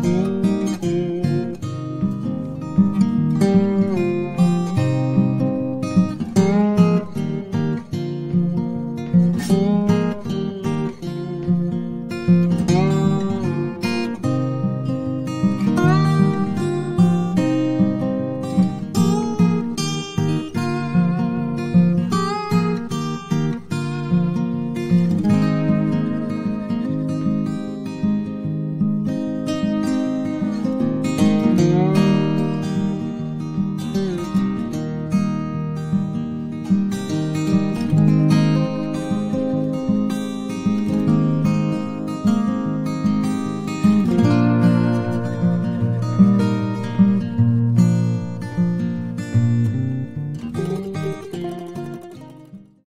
Ooh.